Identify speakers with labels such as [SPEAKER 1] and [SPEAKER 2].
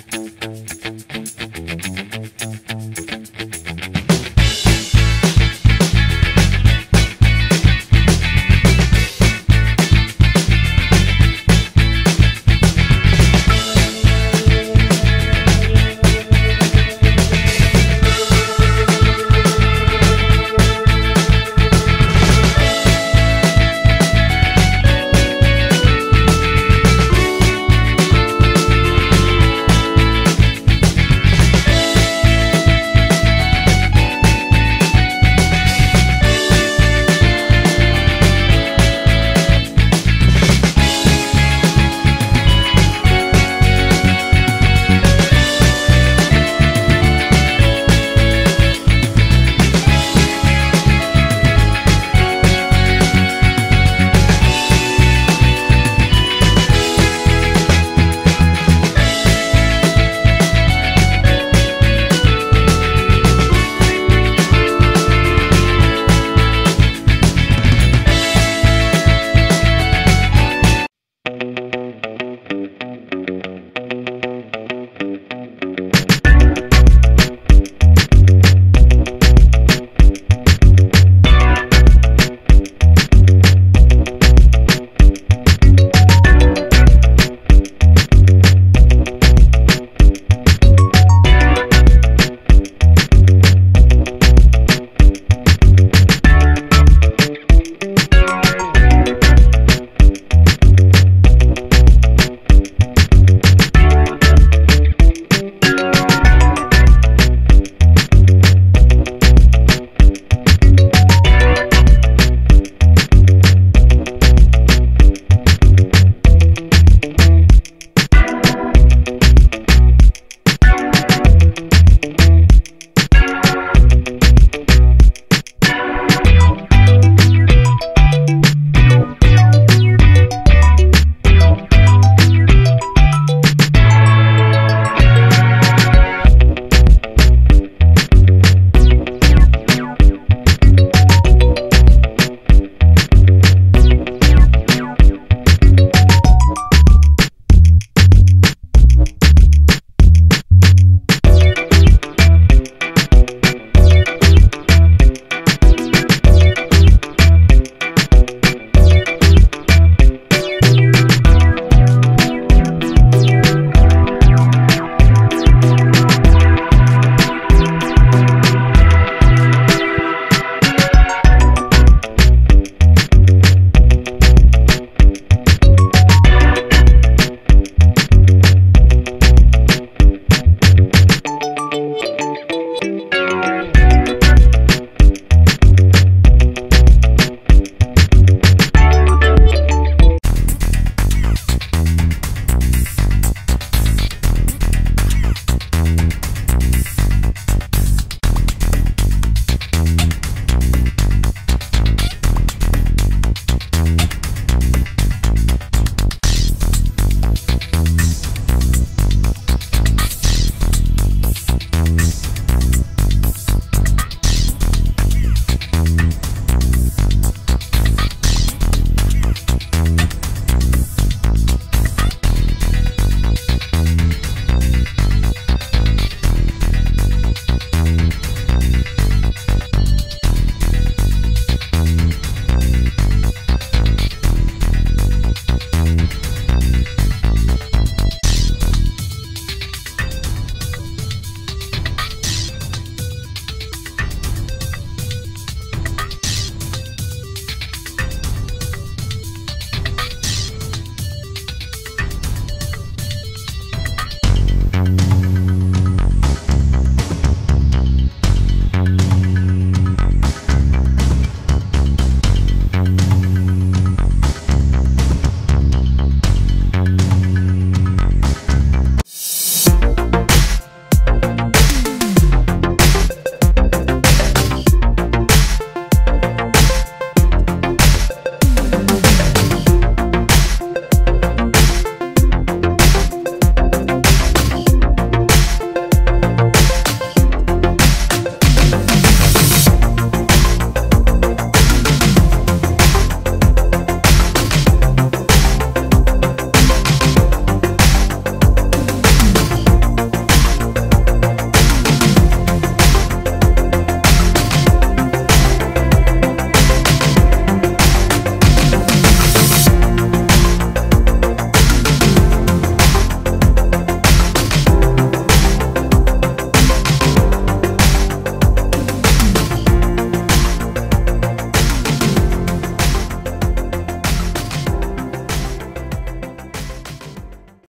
[SPEAKER 1] Bye.